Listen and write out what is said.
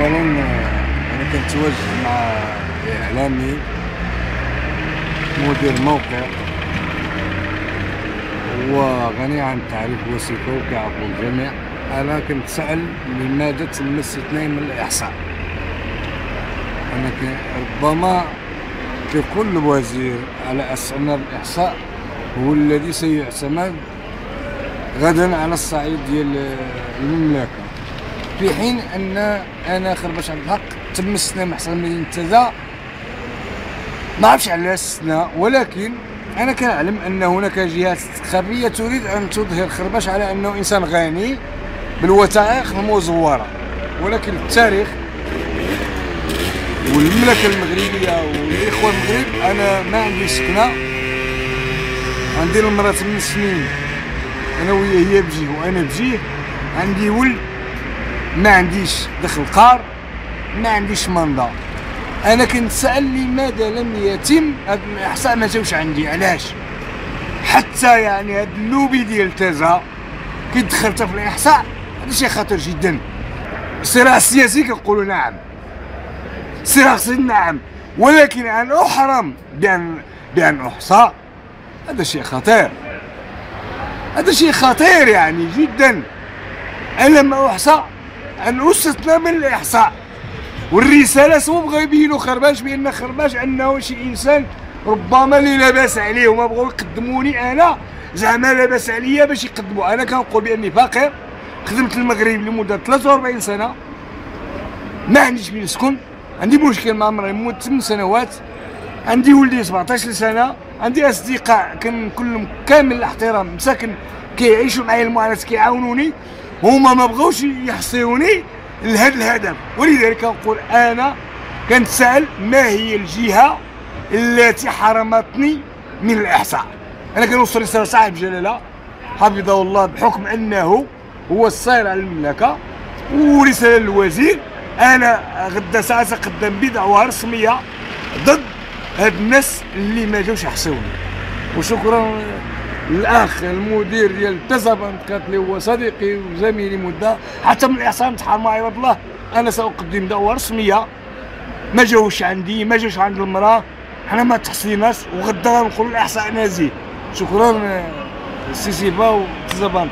اولا أنا كنتواجد مع إعلامي مدير موقع هو غني عن التعريف وثيقه وكيعرفوا الجميع أنا كنت سأل لماذا تم الاستثناء من الإحصاء؟ أنا ربما كيقول الوزير على أساس أن الإحصاء هو الذي سيعتمد غدا على الصعيد ديال المملكة. في حين أن أنا خربش عبد الحق تم الاستثناء من احصاء مدينه تازا ما عرفتش على الاستثناء ولكن أنا كنعلم أن هناك جهات خفيه تريد أن تظهر خربش على أنه إنسان غني بالوثائق المزورة. ولكن التاريخ والمملكة المغربية والإخوة المغرب أنا ما عندي سكنه عندي المرأة 8 سنين أنا وياه هي بجيه وأنا بجيه. عندي ولد ما عنديش دخل قار ما عنديش منضه أنا كنتسال لماذا لم يتم هذا الإحصاء ما جاوش عندي علاش؟ حتى يعني هذا اللوبي ديال تازا كي دخلت في الإحصاء هذا شيء خطير جدا. الصراع السياسي كنقولوا نعم. الصراع السياسي نعم. ولكن أن أحرم بأن بأن أحصى هذا شيء خطير. هذا شيء خطير يعني جدا. أنا لما أحصى؟ ان استثنى من الإحصاء. والرسالة سوا بغاو يبينوا خرباش بأن خرباش أنه شي إنسان ربما اللي لاباس عليه وما بغاو يقدموني أنا. زعما لاباس عليا باش يقدموا أنا كنقول بأني فقير خدمت المغرب لمدة 43 سنة. ما عنديش فين نسكن عندي مشكل مع مرأي لمدة 8 سنوات. عندي ولدي 17 سنة. عندي أصدقاء كان كلهم كامل الاحترام. مساكن كيعيشوا معايا المعاناة كيعاونوني. هما ما بغاوش يحصيوني لهذا الهدف ولذلك نقول أنا كنتسال ما هي الجهة التي حرمتني من الإحصاء. أنا كنوصل رسالة صاحب جلالة حفظه الله بحكم أنه هو الصاير على المملكة ورسالة للوزير. أنا غدا ساتقدم بدعوة رسمية ضد هاد الناس اللي ما جاوش يحصيوني. وشكرا الاخ المدير ديال التزابنت اللي هو صديقي وزميلي مدة. حتى من الاحصاء نتحال مع عباد الله أنا سأقدم دعوة رسمية. ما جاوش عندي ما جاوش عند المرأة. حنا ما تحصيناش وغدا غنقول الإحصاء نازي. شكرا سي سيفا وتزابنت